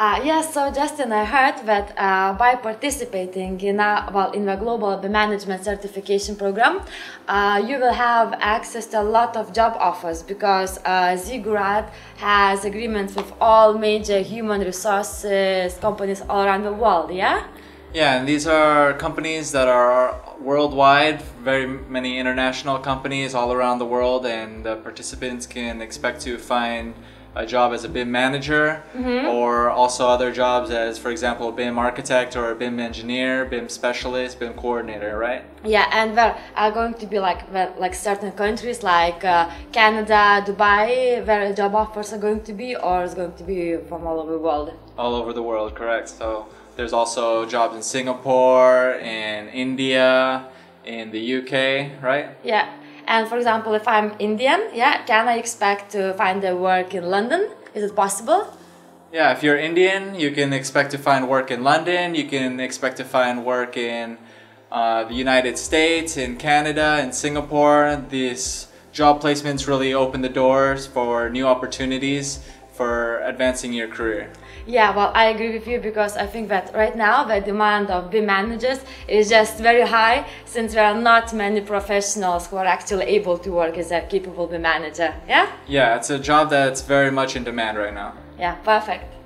Uh, yes, so Justin, I heard that uh, by participating in a, well in the Global Management Certification Program, uh, you will have access to a lot of job offers because uh, has agreements with all major human resources companies all around the world. Yeah. Yeah, and these are companies that are worldwide, very many international companies all around the world, and the participants can expect to find a job as a BIM manager mm-hmm. or also other jobs as, for example, a BIM architect or a BIM engineer, BIM specialist, BIM coordinator, right? Yeah, and there are going to be like like certain countries like uh, Canada, Dubai, where job offers are going to be, or it's going to be from all over the world. All over the world, correct. So there's also jobs in Singapore, in India, in the UK, right? Yeah. And for example, if I'm Indian, yeah, can I expect to find a work in London? Is it possible? Yeah, if you're Indian, you can expect to find work in London. You can expect to find work in uh, the United States, in Canada, in Singapore. These job placements really open the doors for new opportunities for advancing your career. Yeah, well, I agree with you because I think that right now the demand of BIM managers is just very high since there are not many professionals who are actually able to work as a capable BIM manager. Yeah? Yeah, it's a job that's very much in demand right now. Yeah, perfect.